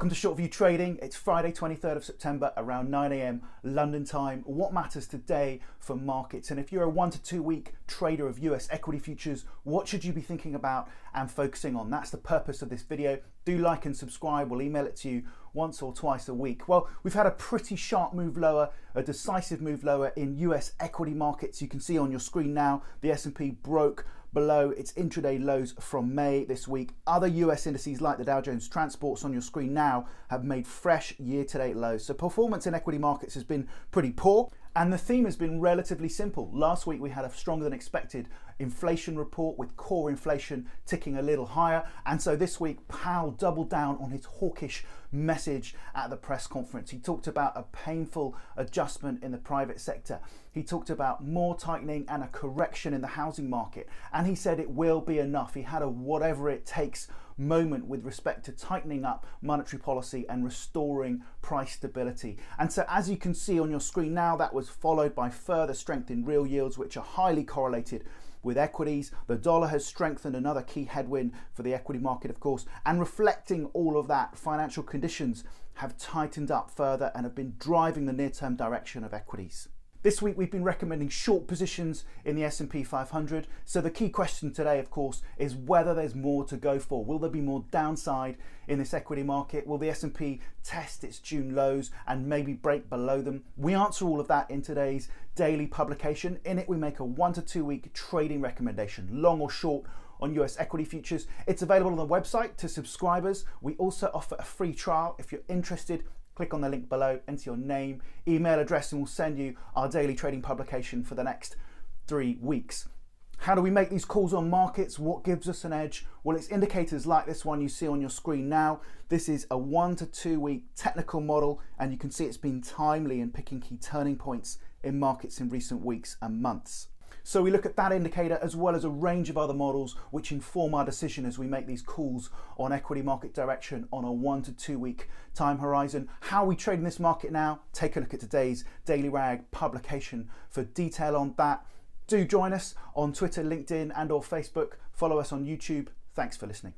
to Short View Trading. It's Friday, 23rd of September, around 9 a.m. London time. What matters today for markets? And if you're a one to two week trader of US equity futures, what should you be thinking about and focusing on? That's the purpose of this video. Do like and subscribe. We'll email it to you once or twice a week. Well, we've had a pretty sharp move lower, a decisive move lower in US equity markets. You can see on your screen now the S&P broke below its intraday lows from May this week. Other US indices like the Dow Jones Transports on your screen now have made fresh year to date lows. So performance in equity markets has been pretty poor. And the theme has been relatively simple. Last week we had a stronger than expected inflation report with core inflation ticking a little higher. And so this week, Powell doubled down on his hawkish message at the press conference. He talked about a painful adjustment in the private sector. He talked about more tightening and a correction in the housing market. And he said it will be enough. He had a whatever it takes moment with respect to tightening up monetary policy and restoring price stability. And so, as you can see on your screen now, that was followed by further strength in real yields, which are highly correlated with equities. The dollar has strengthened, another key headwind for the equity market, of course. And reflecting all of that, financial conditions have tightened up further and have been driving the near term direction of equities. This week we've been recommending short positions in the S&P 500. So the key question today of course is whether there's more to go for. Will there be more downside in this equity market? Will the S&P test its June lows and maybe break below them? We answer all of that in today's daily publication. In it we make a 1 to 2 week trading recommendation, long or short on US equity futures. It's available on the website to subscribers. We also offer a free trial if you're interested click on the link below, enter your name, email address, and we'll send you our daily trading publication for the next three weeks. How do we make these calls on markets? What gives us an edge? Well, it's indicators like this one you see on your screen now. This is a one to two week technical model, and you can see it's been timely in picking key turning points in markets in recent weeks and months. So we look at that indicator as well as a range of other models which inform our decision as we make these calls on equity market direction on a one to two week time horizon. How we trade in this market now, take a look at today's Daily Rag publication for detail on that. Do join us on Twitter, LinkedIn and or Facebook. Follow us on YouTube. Thanks for listening.